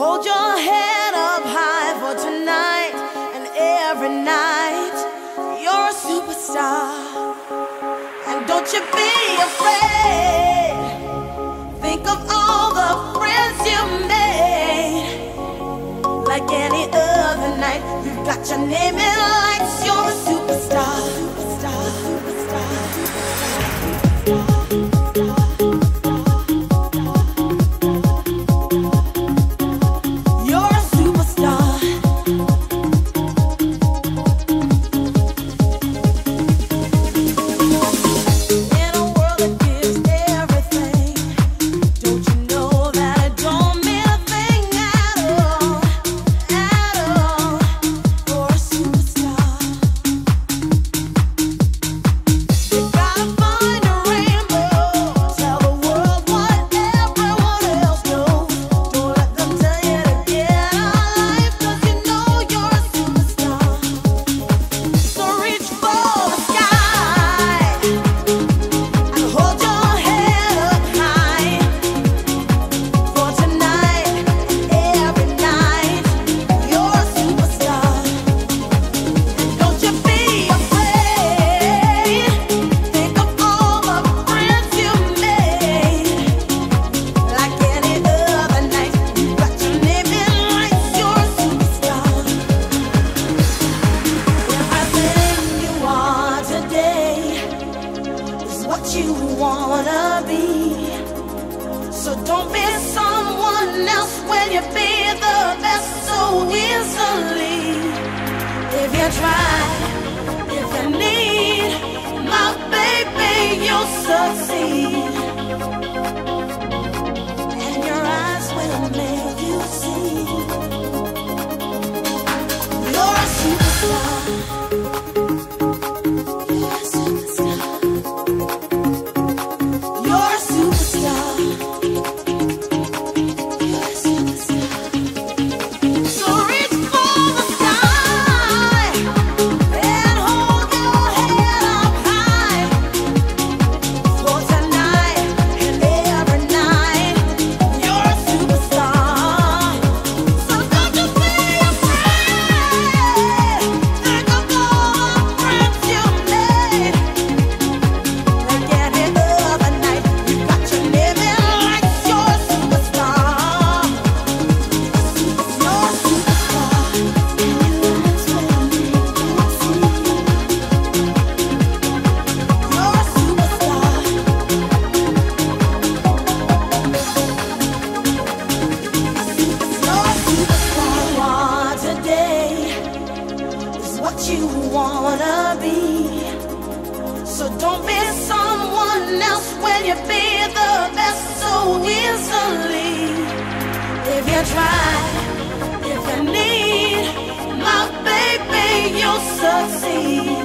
hold your head up high for tonight and every night. You're a superstar, and don't you be afraid. Think of all the friends you made. Like any other night, you've got your name in lights. Can you the? If you try, if you need, my baby, you'll succeed. And your eyes will make you see. You're a superstar. can you be the best so easily? If you try, if you need, my baby, you'll succeed.